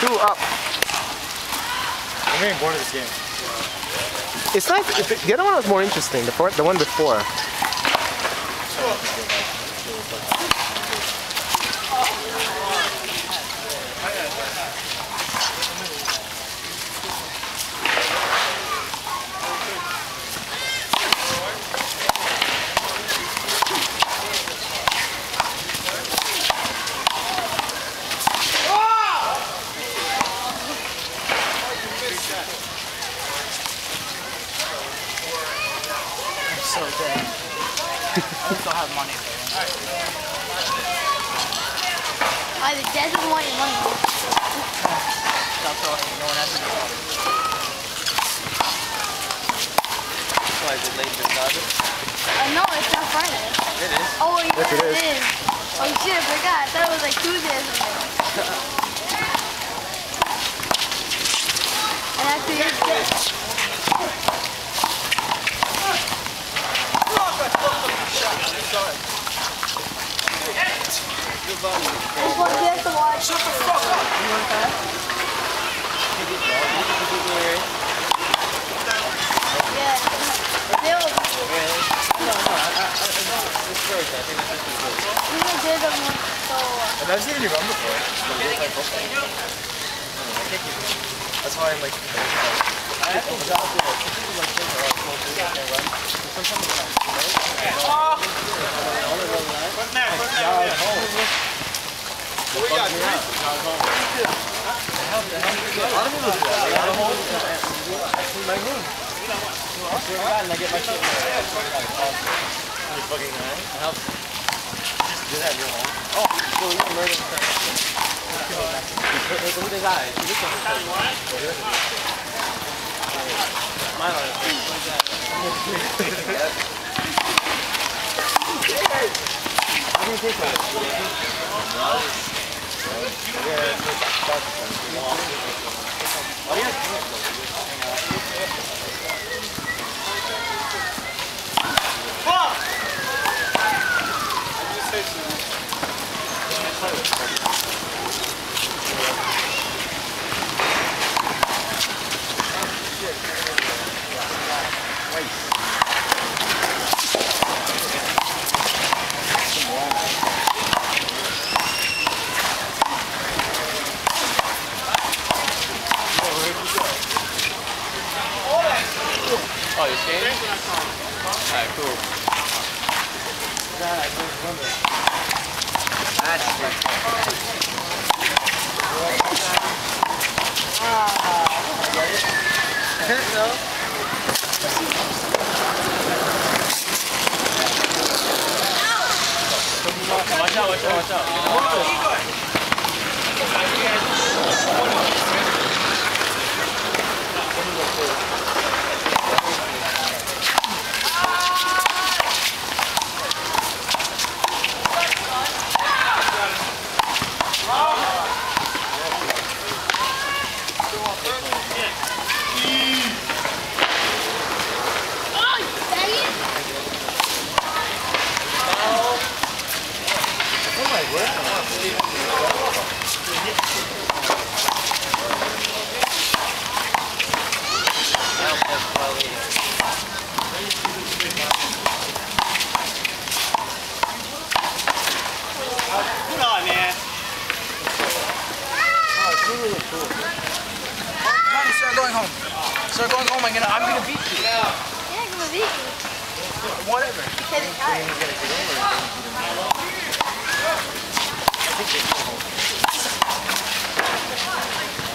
Two up. I'm getting bored of this game. It's not. The other one was more interesting. The, the one before. So dead. I still have money. I the dead doesn't want your money. Stop talking. No one has to talk. Why is it late start it? Uh, no, it's not Friday. It is. Oh, yeah, Yes, it is. it is. Oh shit, I forgot. I thought it was like Tuesday or something. and actually, it's good. This one you have to watch. Shut the fuck up! Yeah. They'll, It's first, I think that's just good. we did them so. I've never seen you run before. So it looks like football. I don't know, I can't keep it. That's why I'm like, I have to drop it. Like, some people like think they're all close to can't run. But sometimes it's not. Yeah, at home. It bugs me out. A lot of people do that. They go home and I clean my room. I swear to God, and I get my shit. You're fucking high. I help. Do that at your home. Oh, so you're murdering Look at his eyes. He looks like a Mine are How do you take that? Oh, you're skating? Alright, cool. That's no. Watch out, watch out, watch out. Start going home. I'm gonna, I'm gonna beat you. Yeah, come on, beat me. Whatever. Because it's hard.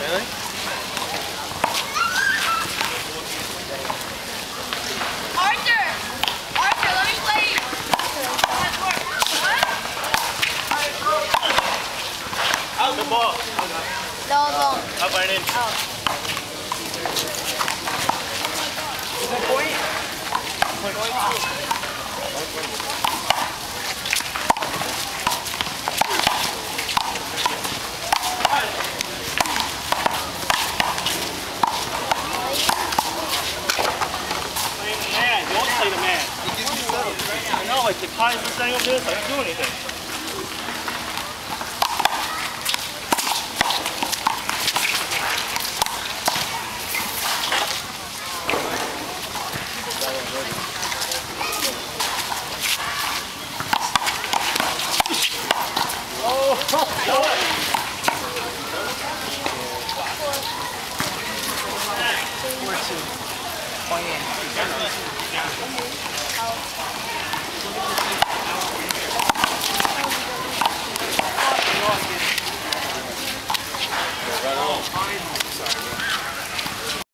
Really? Arthur! Arthur, let me play. What? Out the ball. No, no. Up and in. Oh. Man, don't play the man. I know, like the Kai's been setting up this, I don't do anything. Four two. Oh yeah.